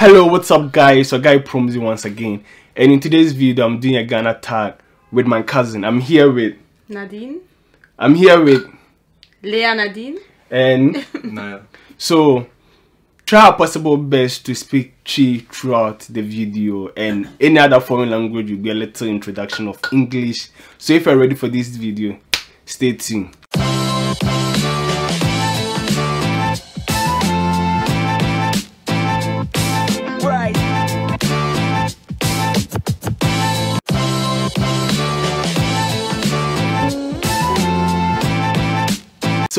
Hello, what's up guys? So guy Promzy once again. And in today's video, I'm doing a Ghana tag with my cousin. I'm here with Nadine. I'm here with Leah Nadine. and Niall. so try our possible best to speak Twi throughout the video and any other foreign language will be a little introduction of English. So if you're ready for this video, stay tuned.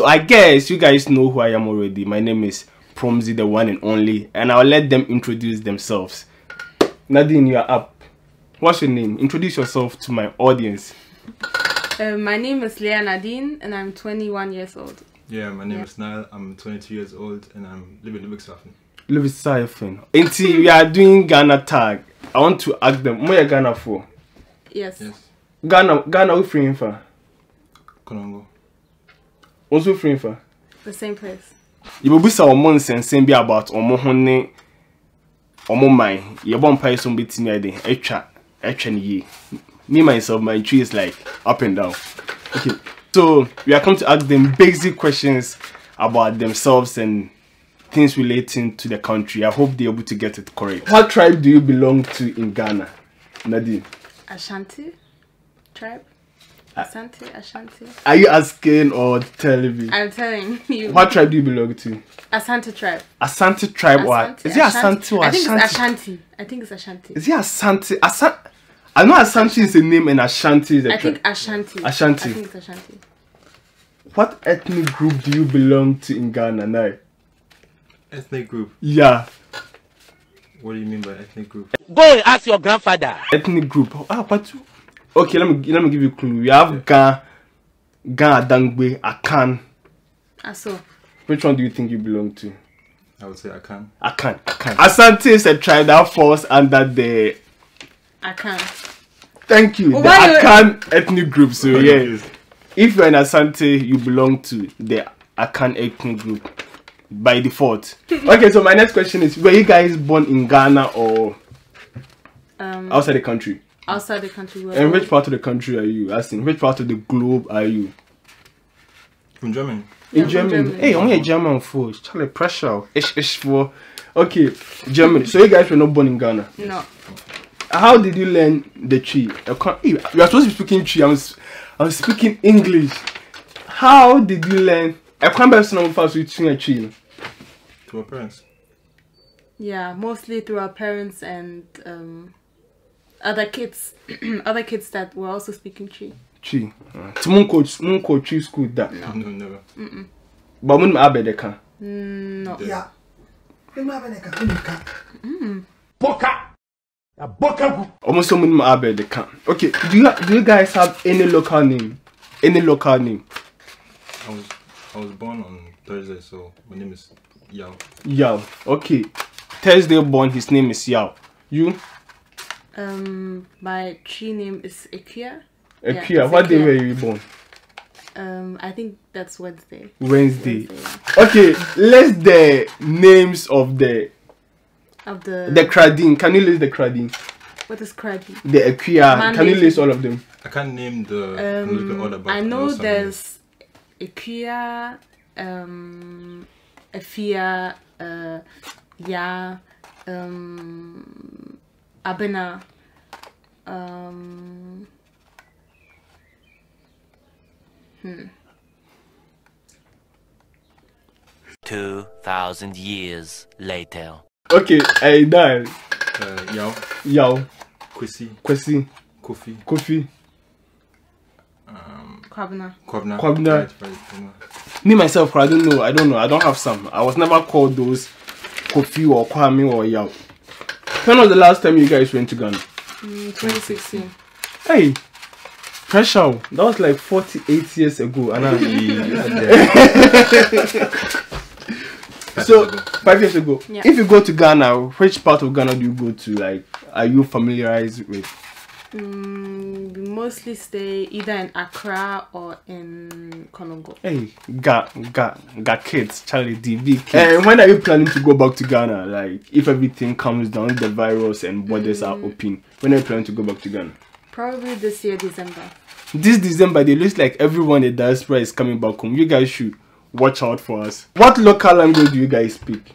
So I guess you guys know who I am already. My name is Promzy, the one and only, and I'll let them introduce themselves. Nadine, you are up. What's your name? Introduce yourself to my audience. Uh, my name is Leah Nadine and I'm 21 years old. Yeah, my name Yeah. is Niall. I'm 22 years old and I'm living in Ludwigshafen. Louis Siphon. Until we are doing Ghana tag, I want to ask them, where you Ghana for? Yes. Yes. Ghana, Ghana, who free for? Konongo. Also free for? The same place. You will be some more nsɛnsɛm bi about ɔmo ho ne ɔmo man yɛbɔ mpae so mbɛtumi ade atwa atwa ne yie me myself my Twi is like up and down okay so we are come to ask them basic questions about themselves and things relating to the country i hope they're able to get it correct what tribe do you belong to in ghana nadine Ashanti tribe. Uh, Ashanti, Ashanti. are you asking or telling me I'm telling you. what tribe do you belong to Asante tribe. asante tribe what? Is Ashanti, it asante or Ashanti? I think it's Ashanti. I think it's Ashanti. Is it Asante? Asa- I know Asante is a name and Ashanti is a I tribe. think Ashanti. Ashanti. I think it's Ashanti. What ethnic group do you belong to in Ghana now? Ethnic group. Yeah, What do you mean by ethnic group? Go and ask your grandfather. ethnic group. Ah, what? Okay, let me let me give you a clue. We have Ga, Ga Adangbe, Akan. Aso. Which one do you think you belong to? I would say I can. Akan. Akan. Asante is a tribe that falls under the. I can. Thank you. The Why you- Akan ethnic group. So yeah, Yes. if you're an Asante, you belong to the Akan ethnic group by default. okay, so my next question is: Were you guys born in Ghana or Um, outside the country? Outside the country. we're And which part of the country are you? As in, which part of the globe are you? From Germany. In Yeah, Germany. Germany. Hey, I'm a German for Charlie pressure. Ish ish for. Okay, Germany. So you guys were not born in Ghana. No. How did you learn the Twi? I can't, you are supposed to be speaking Twi. I'm, s- I'm speaking English. How did you learn? I can't be so fast with a Twi. To our parents. Yeah, mostly through our parents and um, other kids, other kids that were also speaking Twi. Twi. To moon coach, moon coach tree school that. No, never. But when I bet they can. Mm, No. Yeah. Almost so many I bet they can. Okay. Do you do you guys have any local name? Any local name? I was I was born on Thursday, so my name is Yao. Yao. Okay. Thursday born. His name is Yao. You? Um, my Twi name is Ikea. Akia. Yeah, what day were you born? Um, I think that's Wednesday. Wednesday. Wednesday. Okay, list the names of the Of the the Kradin. Can you list the Kradin? what is Krabi? The Akia. Man Can you list all of them? I can't name the political Um, order, I know some names. there's Ikea, um, Afia, uh, Ya, um, Abena, um, Two thousand years later. Okay, I die. Uh, Yao, Yao, Kwesi, Kwesi, Kofi, Kofi. um, Kwabena. Kwabna. Kwabna. Right, right, Kwabna. Me myself, I don't know. I don't know. I don't have some. I was never called those Kofi or Kwame or Yao. When was the last time you guys went to Ghana? Mm, 2016. Hey, pressure. That was like 48 years ago. And I, so five years ago. Yeah. If you go to Ghana, which part of Ghana do you go to? Like, are you familiarized with? Mm, we mostly stay either in Accra or in Konongo. Hey, got got got kids, Charlie DV kids. And when are you planning to go back to Ghana? Like, if everything comes down, the virus and borders are open, when are you planning to go back to Ghana? Probably this year, December. This December, it looks like everyone in the diaspora is coming back home. You guys should watch out for us. What local language do you guys speak?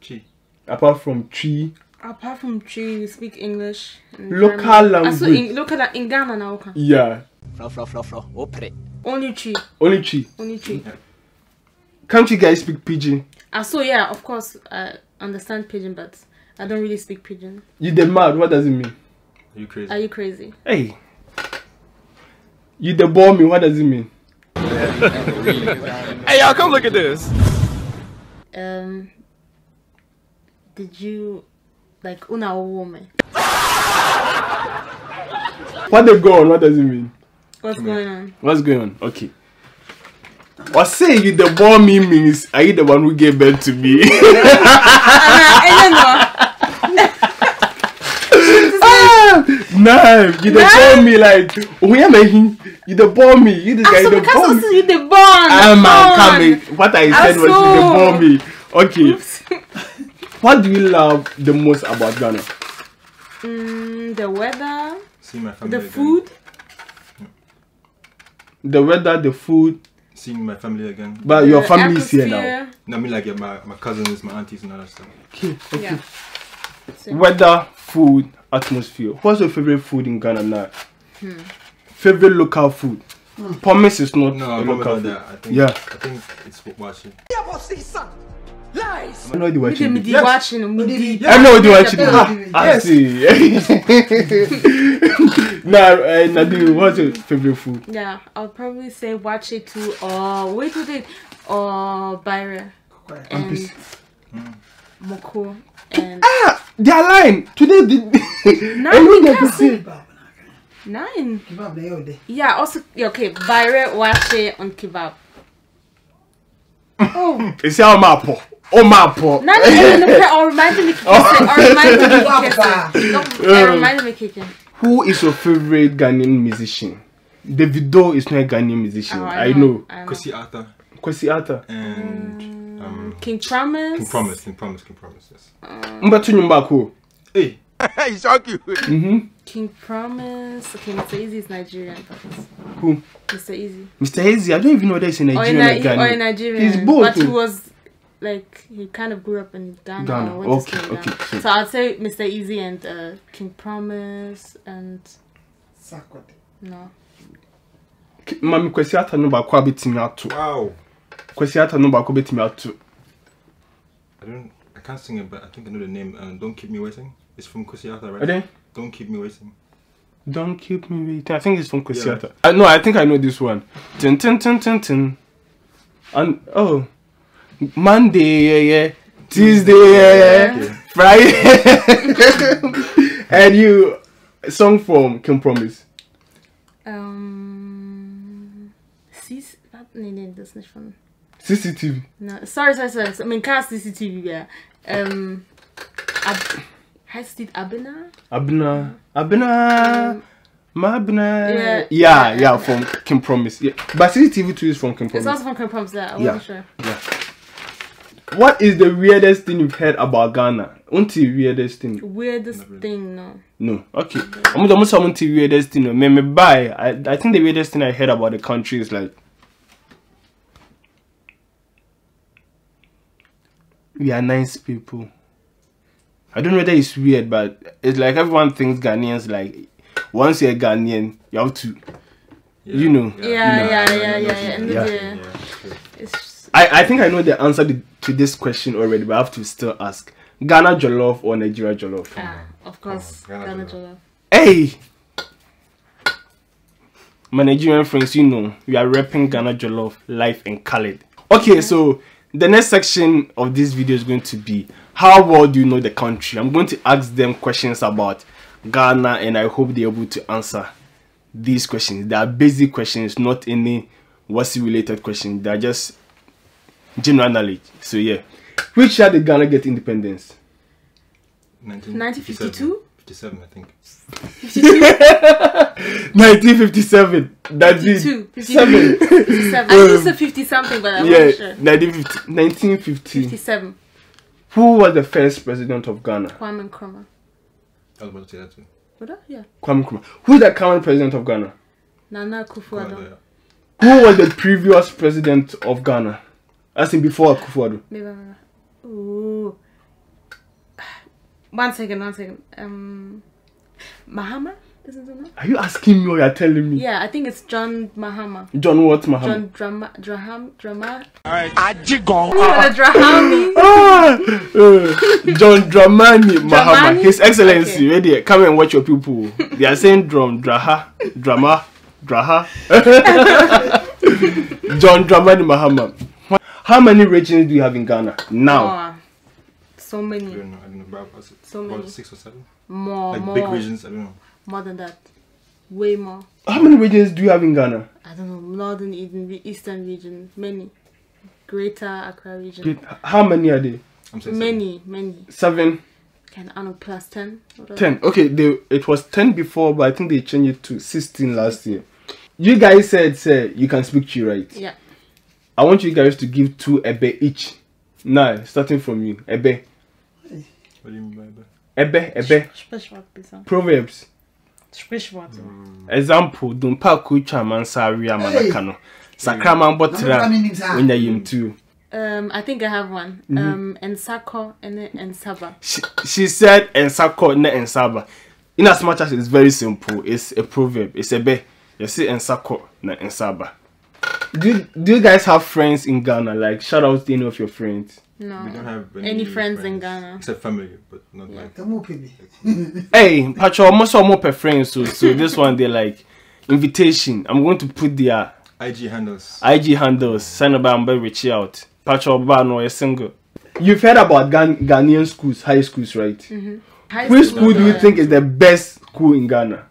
Twi. Apart from Twi, Apart from Twi, we speak English. Local German. So language. in, local in Ghana now. okay. yeah, Fro, fro, fro, fro. Opre. Only Twi. only Twi. Only Twi. Can't you guys speak Pidgin? Ah, so yeah, of course, I understand Pidgin, but I don't really speak Pidgin. You the mad? What does it mean? Are you crazy? Are you crazy? Hey, you the bore me? What does it mean? Hey, y'all, come look at this. Um, did you like una woman? What they go on? What does it mean? What's going on? What's going on? Okay. Or say you the bore me means are you the one who gave birth to me? ah, nah, you the bore me like oh yeah man, you the bore me. You the guy so the because bore also me. you the born. Ah man, born. come. What I said was you the Aso. bore me. Okay. What do you love the most about Ghana? Mm, the weather, See my family the again. food. The weather, the food, Seeing my family again. but your the family is here now. No, I mean like yeah, my, my cousins, my aunties and all that stuff. Okay, okay. Yeah. Same. Weather, food, atmosphere. What's your favorite food in Ghana now? Favorite local food? Promise is not No, a I'm local about food. that. I think Yeah. I think it's waakye. I know the Me watching. me it. watching, me di- I know the Yeah, watching. yeah. Ah, I see. now, uh, Nadine, what's your favorite food? Yeah, I'll probably say watch it too, or wait with it, or Byra and peace. Moko and Ah, they are lying. Today, the Nine Everyone we that can can say- nine. Kebab na yau dai. Yeah, also yeah, okay. Byra watch it on kebab. Oh, It's our map. Oh, map. nine is in the or remind me kicking, or remind me Kebab kicking. ba. No, I remind me kicking. Who is your favorite Ghanaian musician? Davido is not a Ghanaian musician. Oh, I know. I know. Kwesi Arthur Kwesi Arthur. and um King Promise. King Promise, King Promise, King Promise, yes. Mbatu Nyumbako. Hey, Hey, shock you. Mm-hmm. King Promise. Okay, Mr. Eazi is Nigerian, but Who? Mr. Eazi. Mr. Hazy. I don't even know whether he's a Or in, Nigerian or, Ni- or in Nigerian. He's both. But he oh. was like he kind of grew up in Ghana. Ghana, or went okay, school okay, Ghana. so- So I'd say Mr. Eazi and uh, King Promise and Sakwate. no. K- Mami Kwesi Arthur no baako abetumi ato. wow. Kwesi Arthur no baako betumi ato. I don't I can't sing it but I think I know the name. Um, Don't Keep Me Waiting. It's from Kwesi Arthur, right? Are they? Don't Keep Me Waiting. Don't keep me waiting. I think it's from Kwesi Yeah. Arthur. I know. I think I know this one. Tin tin tin tin tin. And oh, Monday yeah yeah, Tuesday yeah yeah, Yeah. Friday. and you, a song from King Promise. Um, CC, wat? Nee, nee, dat is niet van. CCTV. No, sorry, sorry, sorry. I mean, cast CCTV, yeah. Um, Ab- heet het Abena? Abna. Abna. Mabna. Yeah. yeah, yeah, from King Promise. Yeah, but CCTV two is from King It's also from King Promise, yeah. I Yeah. wasn't sure. What is the weirdest thing you've heard about Ghana? Unti weirdest thing. Weirdest really. thing, no. No. Okay. I'm almost someone to weirdest thing. Me me buy. I I think the weirdest thing I heard about the country is like we are nice people. I don't know whether it's weird, but it's like everyone thinks Ghanaians like once you're Ghanaian, you have to. Yeah. You know. Yeah, You know. yeah, I yeah, know yeah, what yeah. you And mean. Yeah. yeah. Yeah. It's just, I, I think I know the answer to, to this question already, but I have to still ask. Ghana Jollof or Nigeria Jollof? ah, of course, Ghana Ghana Jollof. Jollof. Hey! My Nigerian friends, you know, we are repping Ghana Jollof life in Khaled. Okay, so the next section of this video is going to be how well do you know the country? I'm going to ask them questions about Ghana and I hope they're able to answer these questions. They are basic questions, not any what's related questions. They are just general knowledge. So yeah. Which year did Ghana get independence? 1957. 1952? 57, I think. 1957. That did 52. 52. seven. 57. I used to 50 something, but I'm Yeah, not sure. 1950, 1950. 57. Who was the first president of Ghana? Kwame Nkrumah. I was about to say that too. What? up? Yeah. Kwame Nkrumah. Who's the current president of Ghana? Nana Akufo-Addo. Who was the previous president of Ghana? As in before Akufo-Addo. Maybe, maybe. Ooh. One second, one second. Um, Mahama? Isn't it? Are you asking me or you're telling me? Yeah, I think it's John Mahama. John what Mahama? John Drama, Draham, Drama. Ajigon. Oh. Drahami. Ah, uh, John Dramani Mahama. Dramani? His Excellency, Okay. ready? Come and watch your people. They are saying drum, draha, drama, draha. John Dramani Mahama. How many regions do you have in Ghana now? Oh, so many. I many. don't know. I don't know. About, about, So about many. six or seven. More, Like more. big regions. I don't know. More than that. Way more. How many regions do you have in Ghana? I don't know. Northern, Eden, re- Eastern region. Many. Greater Accra region. Good. How many are they? I'm saying Many, many. Seven, Can I know plus 10? Ten. Okay, they it was ten before, but I think they changed it to sixteen last year. You guys said, say you can speak Twi, right? Yeah. I want you guys to give two ebe each. Now, starting from you, ebe, What do you mean by ebe? ebe, ebe. Sprichwort, bitte. Proverbs. Sprichwort. Example, dumpa kucha mansari amanakano. Sakraman botra unya yimtu. Um, I think I have one. Mm-hmm. Um, Ensako and Ensaba. She, she said ensako ne ensaba. In as much as it's very simple, it's a proverb. It's a be. You see ensako na ensaba. Do you, do you guys have friends in Ghana? Like shout out to any of your friends. No. We don't have Any friends in Ghana? Except family, but not like. Tell me, baby. Hey, Pacho, almost all more friends. So so this one they're like invitation. I'm going to put their IG handles. IG handles. Sign up and reach out. Pacho Oba no a single. You've heard about Ghan- Ghanaian schools, high schools, right? Mm-hmm. High Which school do you think is the best school in Ghana?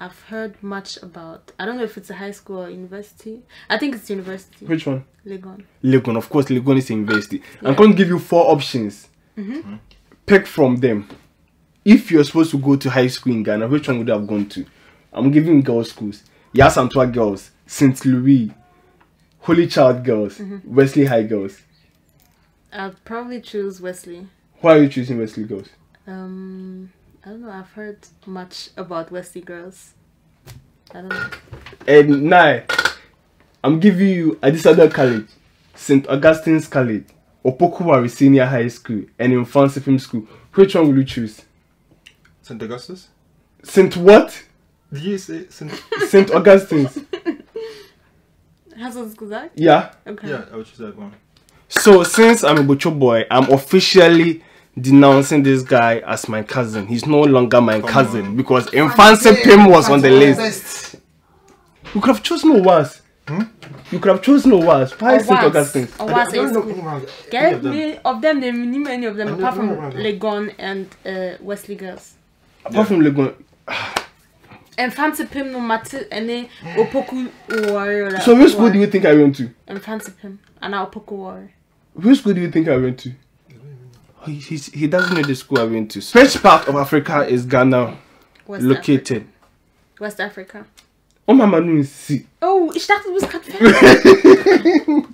I've heard much about. I don't know if it's a high school or university. I think it's university. Which one? Legon. Legon. Of course, Legon is a university. I'm going to give you four options. Mm-hmm. Hmm? Pick from them. If you're supposed to go to high school in Ghana, which one would you have gone to? I'm giving girls' schools. Yaa Asantewaa girls, St. Louis, Holy Child girls, mm-hmm. Wesley High girls. I'd probably choose Wesley. Why are you choosing Wesley girls? Um, I don't know. I've heard much about Wesley girls. I don't know. Eh, and now, I'm giving you Adisadel College, St. Augustine's College, Opoku Ware Senior High School, and Mfantsipim School. Which one will you choose? St. Augustus? St. what? Did you say St. St. Augustine's. Hast du das gesagt? Yeah. Okay. yeah, I would choose that one. So since I'm a Butcher boy, I'm officially denouncing this guy as my cousin. He's no longer my cousin on. because Mfantsipim was on the list. Best. You could have chosen Owas. You could have chosen Owas. Why St. Owas. Augustine? Owas I is know school. any of Get them. me of them. They name any of them apart from. Legon and uh, Wesley girls. Apart from Legon. And fancy pim no matter any Opoku Ware. So which school do you think I went to? And fancy pim and our Opoku Ware. Which school do you think I went to? He, he's, he doesn't know the school I went to. Which part of Africa is Ghana West located? Africa. West Africa. Oh, my man, see. Oh, ich dachte, du bist gerade.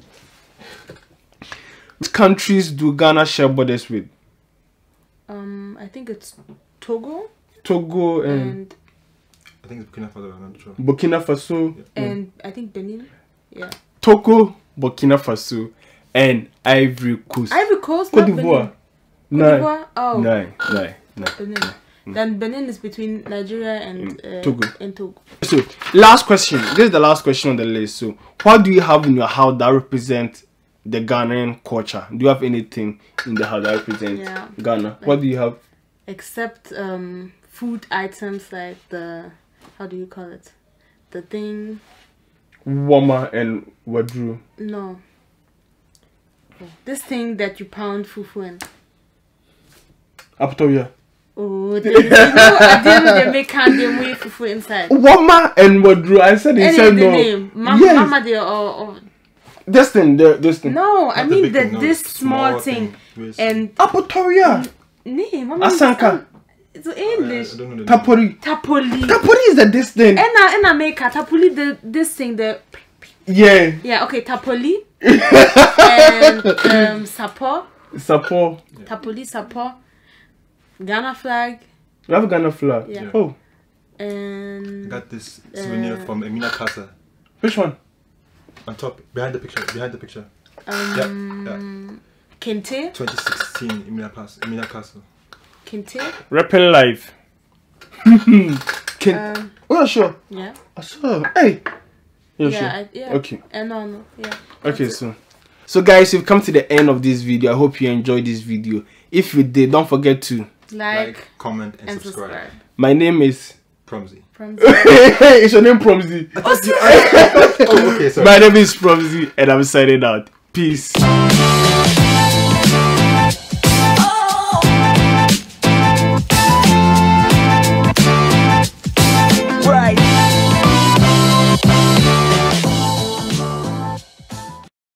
Which countries do Ghana share borders with? um, I think it's Togo Togo and and I think it's Burkina Faso, I'm not sure. Burkina Faso. and I think Benin. Yeah. Togo, Burkina Faso, and Ivory Coast. Ivory Coast, Cote not d'Ivoire. No. Oh, Nine, nine, nine. Benin. Then Benin is between Nigeria and uh, Togo. And Togo. So, last question. This is the last question on the list. So, what do you have in your house that represents the Ghanaian culture? Do you have anything in the house that represents Yeah. Ghana? What do you have? Except um, food items like the how do you call it? The thing. Wama and Wadru. No. This thing that you pound fufu in. Apatoya. Oh, there is, you know, I didn't they make candy with fufu inside. Wama and Wadru. I said he said of the no. name, Mam- yes. Mama dear, or, or This thing, the, this thing. no, I Not the mean big the thing, this the small small thing, thing and Apatoya. name. What Asanka. It's English. I don't know the. Tapori. Tapoli. Tapori is the this thing. Ena ena America. Tapoli the this thing the Yeah. yeah okay Tapoli and um Sapo Support. Tapoli Sapo Ghana flag We have a Ghana flag. Yeah. Oh, I and got this souvenir Uh, from Emina Casa. which one? On top, behind the picture, behind the picture. um yeah, yeah. Kente 2016 Emina Pass, Elmina Castle. Kente Rapping live. Can. um oh, sure. yeah I saw. Hey. Yeah, yeah sure. I, yeah Okay. and no no yeah Okay, so so guys, we've come to the end of this video. I hope you enjoyed this video. If you did, don't forget to. Like, Like, comment, and, and subscribe. subscribe My name is. Promzy. from it's your name, Promzy. Oh, okay, sorry. My name is Promzy, and I'm signing out. Peace.